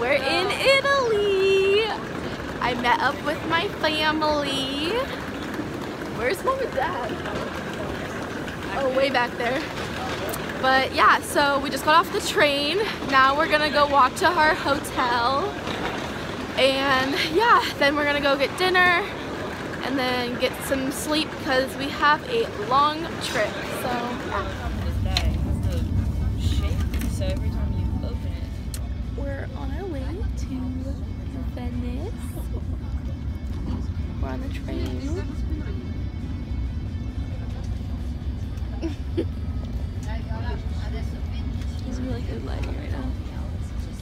We're in Italy. I met up with my family. Where's mom and dad? Oh, way back there. But yeah, so we just got off the train. Now we're gonna go walk to our hotel. And yeah, then we're gonna go get dinner and then get some sleep because we have a long trip. So yeah. We're on the train. There's really good lighting right now.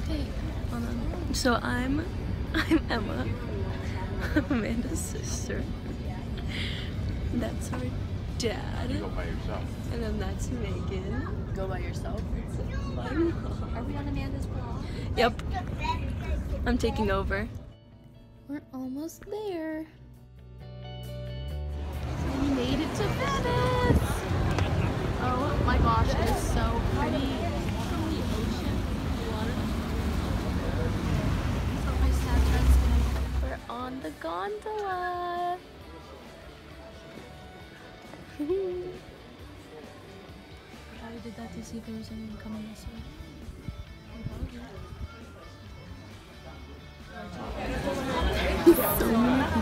Hey, hold on. So I'm, I'm Emma, I'm Amanda's sister. That's our dad. go by yourself And then that's Megan. Go by yourself. Are we on Amanda's blog? Yep. I'm taking over. We're almost there. Made it to Venice. Oh my gosh, it is so pretty. We're on the gondola. I did that to see if there was anyone coming this way.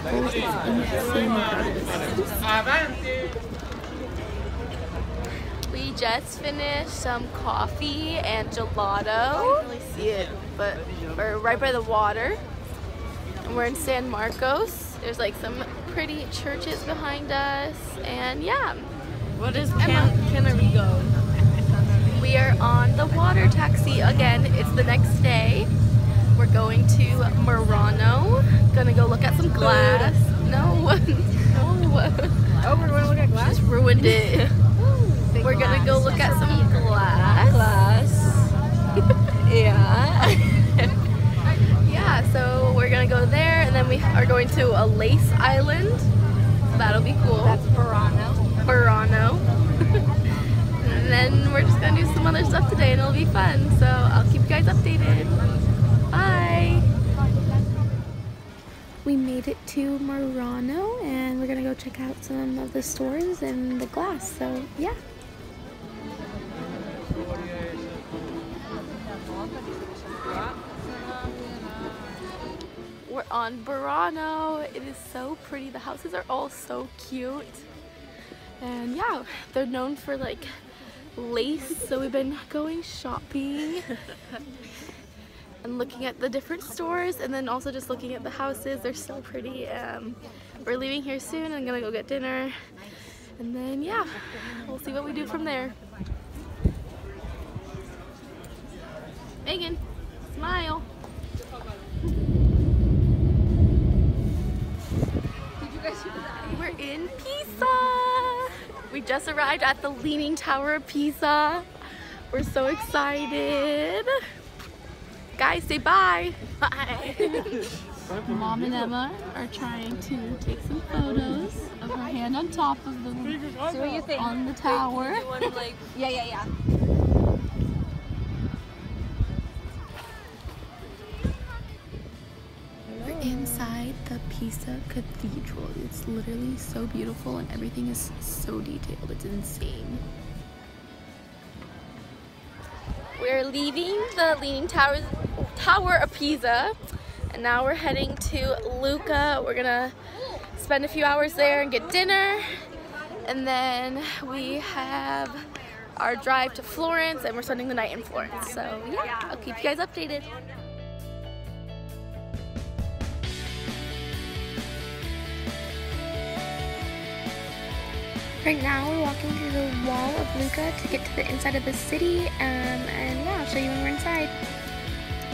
Many people, it's insane We just finished some coffee and gelato. I can't really see it, but we're right by the water. And we're in San Marcos. There's like some pretty churches behind us, and yeah. What is Can Canarigo? We are on the water taxi again. It's the next day. We're going to Murano. Gonna go look at some glass. No, no. Oh, we're going to look at glass? Just ruined it. We're gonna go look at some glass. Glass. yeah. Yeah, so we're gonna go there and then we are going to a lace island. So that'll be cool. That's Burano. Burano. and then we're just gonna do some other stuff today and it'll be fun. So I'll keep you guys updated. Bye. We made it to Murano and we're gonna go check out some of the stores and the glass. So yeah. We're on Burano. It is so pretty. The houses are all so cute. And yeah, they're known for like lace. So we've been going shopping and looking at the different stores and then also just looking at the houses. They're so pretty. Um, we're leaving here soon. I'm gonna go get dinner. And then yeah, we'll see what we do from there. Megan, smile. We're in Pisa. We just arrived at the Leaning Tower of Pisa. We're so excited. Guys, say bye. Bye. Mom and Emma are trying to take some photos of her hand on top of the So what you think? on the tower. Yeah, yeah, yeah. We're inside the Pisa Cathedral. It's literally so beautiful and everything is so detailed. It's insane. We're leaving the Leaning Towers, Tower of Pisa and now we're heading to Lucca. We're gonna spend a few hours there and get dinner and then we have our drive to Florence and we're spending the night in Florence. So yeah, I'll keep you guys updated. Right now we're walking through the wall of Lucca to get to the inside of the city um, and yeah, I'll show you when we're inside.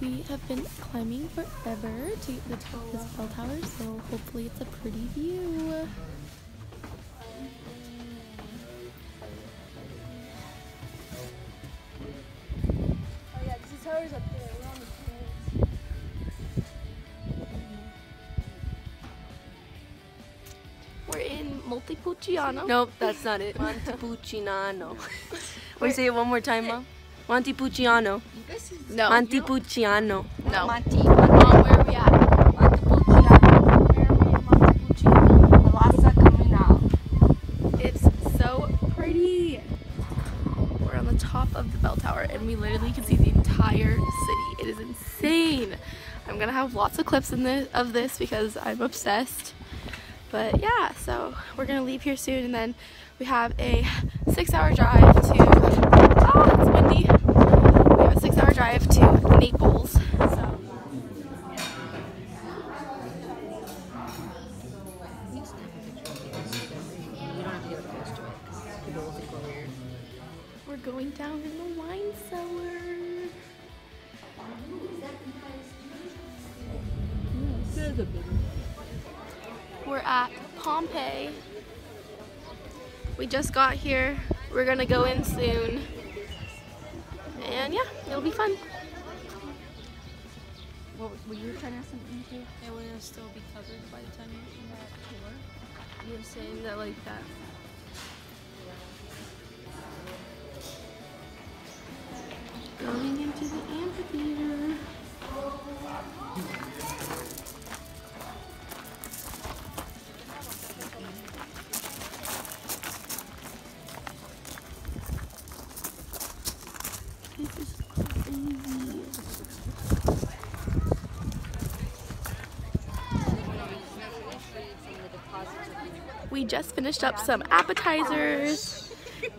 We have been climbing forever to the top of this bell tower, so hopefully it's a pretty view. Oh yeah, because the tower's up there. We're on the. We're in Montepulciano. Nope, that's not it. Montepulciano. Wait, say it one more time, Mom. Montepulciano. No. Montepulciano. no. Monty. Oh, Mom, oh, where are we at? Montepulciano. Where are we in Montepulciano? Plaza Comunal. It's so pretty. We're on the top of the bell tower and we literally can see the entire city. It is insane. I'm gonna have lots of clips in this of this because I'm obsessed. But yeah, so we're gonna leave here soon and then we have a six hour drive to We have a six hour drive to Naples. So we're going down in the wine cellar. We're at Pompeii. We just got here. We're gonna go in soon. And yeah, it'll be fun. What were you trying to ask something too? It will still be covered by the time you're in that tour. You're saying that like that. Going into the amphitheater. We just finished up some appetizers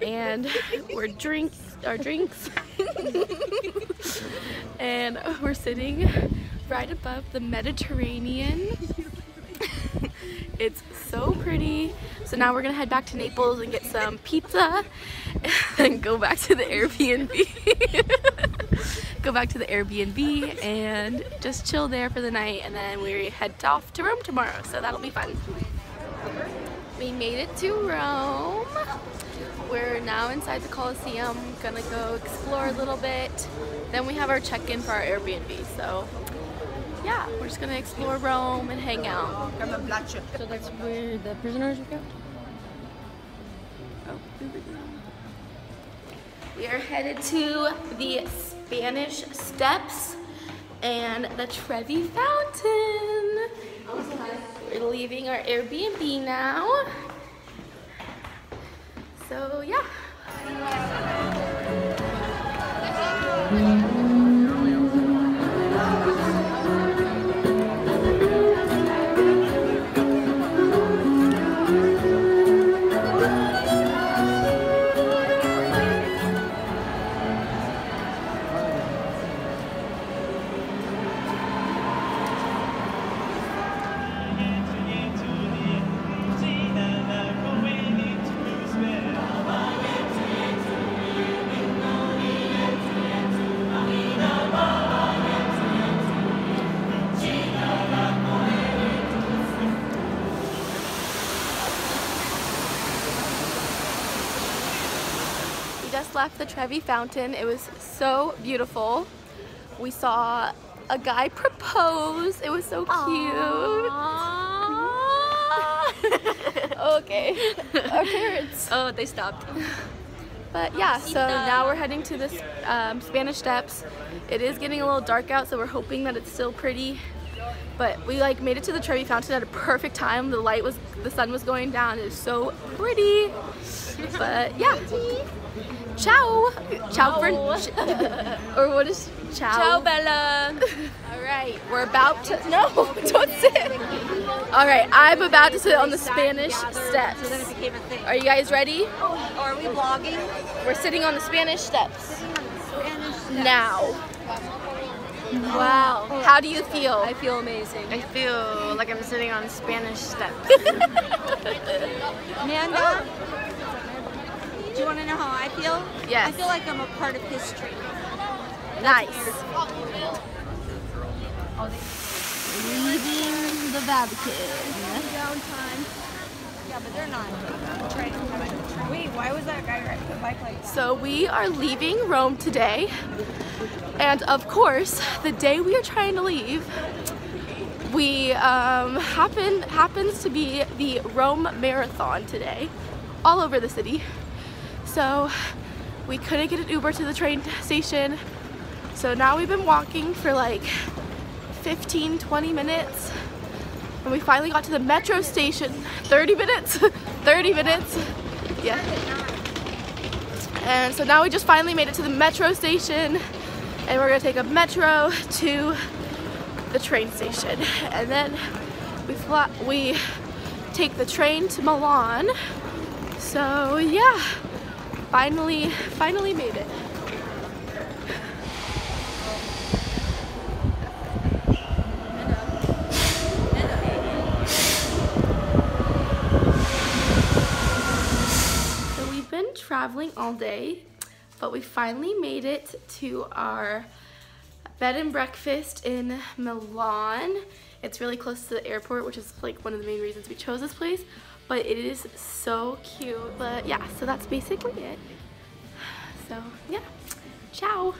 and we're drinks our drinks and we're sitting right above the Mediterranean. it's so pretty. So now we're gonna head back to Naples and get some pizza and go back to the Airbnb. go back to the Airbnb and just chill there for the night and then we head off to Rome tomorrow. So that'll be fun. We made it to Rome. We're now inside the Colosseum, gonna go explore a little bit. Then we have our check-in for our Airbnb. So yeah, we're just gonna explore Rome and hang out. So that's where the prisoners were oh, kept? We are headed to the Spanish Steps and the Trevi Fountain. Leaving our Airbnb now. So yeah. Just left the Trevi Fountain. It was so beautiful. We saw a guy propose. It was so cute. okay. Our parents. Oh, they stopped. But yeah, so now we're heading to the um, Spanish Steps. It is getting a little dark out, so we're hoping that it's still pretty. But we like made it to the Trevi Fountain at a perfect time. The light was, the sun was going down. It was so pretty. But yeah. Ciao. Ciao for, or what is ciao? Ciao, Bella. All right, we're about to, no, don't sit. All right, I'm about to sit on the Spanish steps. it became a thing. Are you guys ready? Oh, are we vlogging? We're sitting on the Spanish steps now. Wow. How do you feel? I feel amazing. I feel like I'm sitting on Spanish steps. Amanda, do you want to know how I feel? Yes. I feel like I'm a part of history. Nice. Leaving the Vatican. Downtime. Yeah, but they're not Wait, why was that guy riding the bike like that? So we are leaving Rome today. And of course, the day we are trying to leave, we um, happen happens to be the Rome Marathon today, all over the city. So we couldn't get an Uber to the train station. So now we've been walking for like 15, 20 minutes. And we finally got to the metro station. 30 minutes? 30 minutes. Yeah. And so now we just finally made it to the metro station and we're gonna take a metro to the train station. And then we we take the train to Milan. So yeah, finally, finally made it. So we've been traveling all day, but we finally made it to our bed and breakfast in Milan. It's really close to the airport, which is like one of the main reasons we chose this place, but it is so cute. But yeah, so that's basically it. So yeah, ciao.